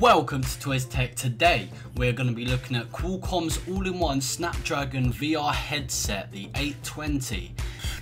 Welcome to TwizTech. Today we're going to be looking at Qualcomm's all-in-one Snapdragon VR headset, the 820.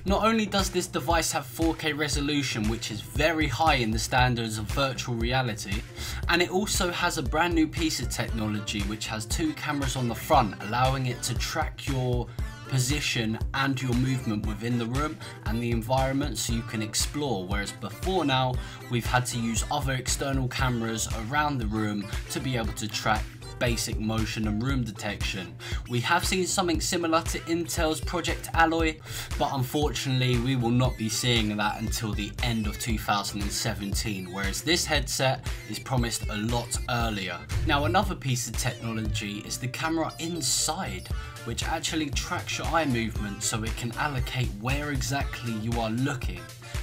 Not only does this device have 4K resolution, which is very high in the standards of virtual reality, and it also has a brand new piece of technology which has two cameras on the front, allowing it to track your position and your movement within the room and the environment so you can explore whereas before now we've had to use other external cameras around the room to be able to track basic motion and room detection. We have seen something similar to Intel's Project Alloy, but unfortunately we will not be seeing that until the end of 2017, whereas this headset is promised a lot earlier. Now another piece of technology is the camera inside, which actually tracks your eye movement so it can allocate where exactly you are looking.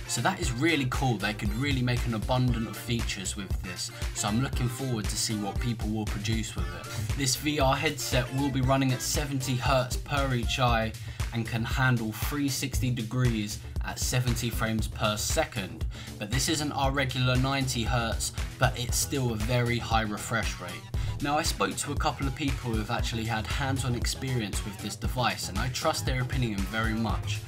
So that is really cool, they could really make an abundant of features with this, so I'm looking forward to see what people will produce with it. This VR headset will be running at 70Hz per each eye and can handle 360 degrees at 70 frames per second, but this isn't our regular 90Hz, but it's still a very high refresh rate. Now I spoke to a couple of people who have actually had hands-on experience with this device and I trust their opinion very much.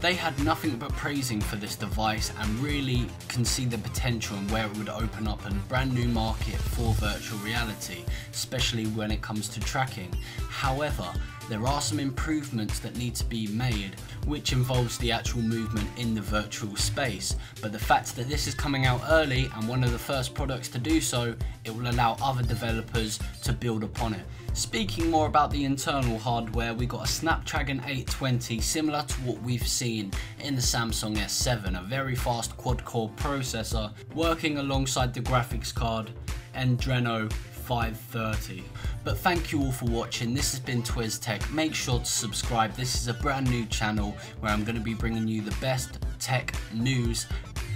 They had nothing but praising for this device and really can see the potential and where it would open up a brand new market for virtual reality, especially when it comes to tracking. However, there are some improvements that need to be made which involves the actual movement in the virtual space but the fact that this is coming out early and one of the first products to do so it will allow other developers to build upon it. Speaking more about the internal hardware we got a Snapdragon 820 similar to what we've seen in the Samsung S7 a very fast quad core processor working alongside the graphics card Adreno 530. But thank you all for watching, this has been TwizTech, make sure to subscribe, this is a brand new channel where I'm going to be bringing you the best tech news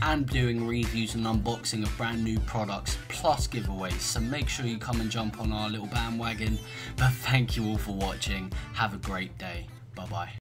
and doing reviews and unboxing of brand new products plus giveaways. So make sure you come and jump on our little bandwagon. But thank you all for watching. Have a great day. Bye bye